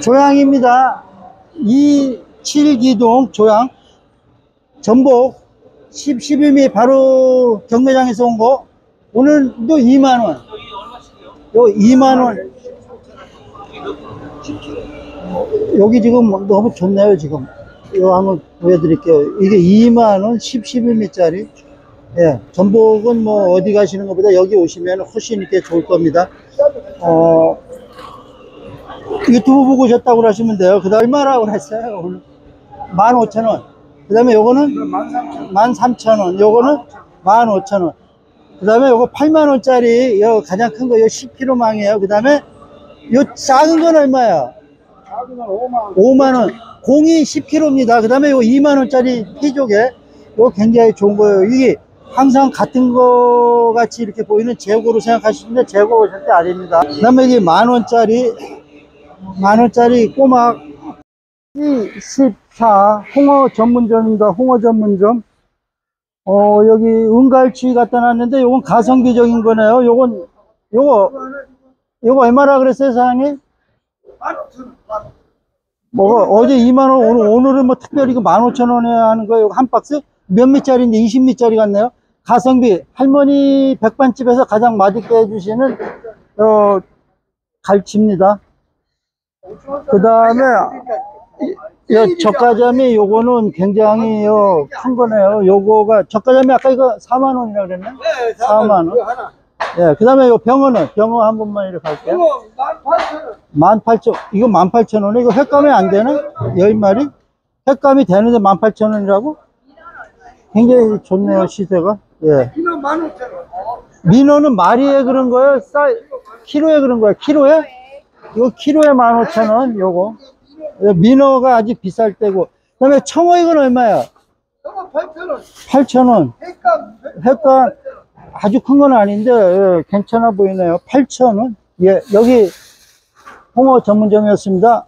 조양입니다. 이 7기동 조양. 전복 10, 12미 바로 경매장에서 온 거. 오늘도 2만원. 요 2만원. 여기 지금 너무 좋네요 지금. 이거 한번 보여드릴게요. 이게 2만원 10, 11미 짜리. 예, 전복은 뭐 어디 가시는 것보다 여기 오시면 훨씬 이렇게 좋을 겁니다. 어, 유튜브 보고 오셨다고 하시면 돼요. 그 다음 얼마라고 했어요? 오늘 15,000원. 그 다음에 요거는 13,000원. 요거는 15,000원. 그 다음에 요거 8만원짜리, 요 가장 큰 거, 요 10kg 망이에요. 그 다음에 요 작은 건 얼마야? 5만원. 공이 10kg입니다. 그 다음에 요 2만원짜리 피조개. 요 굉장히 좋은 거예요. 이게 항상 같은 거 같이 이렇게 보이는 재고로 생각하시는데 재고가 절대 아닙니다. 그 다음에 이게 만원짜리, 만원짜리 꼬막 14 홍어 전문점입니다. 홍어 전문점. 어, 여기 은갈치 갖다 놨는데 요건 가성비적인 거네요. 요건, 요거, 요거 얼마나 그랬어요, 사장님? 뭐가 어제 2만원, 오늘, 오늘은 뭐 특별히 이거 15,000원에 하는 거예요. 한 박스? 몇 미짜리인데 20미짜리 같네요. 가성비, 할머니 백반집에서 가장 맛있게 해주시는, 어, 갈치입니다. 그 다음에, 이 젓가자미 요거는 굉장히 요, 큰 거네요. 요거가, 젓가자미 아까 이거 4만 원이라 그랬네? 4만 원. 예, 그 다음에 요 병어는, 병어 한 번만 이렇게 할게요. 18,000, 이거 18,000원에 이거 횟감이 안 되나? 10마리? 횟감이 되는데 18,000원이라고? 굉장히 좋네요, 시세가. 예. 민어는 마리에 그런 거예요? 싸, 키로에 그런 거예요? 키로에? 이거 키로에 15,000원, 요거. 예, 민어가 아직 비쌀 때고. 그 다음에 청어 이건 얼마야? 8,000원. 횟감 아주 큰 건 아닌데, 예, 괜찮아 보이네요. 8,000원. 예, 여기 홍어 전문점이었습니다.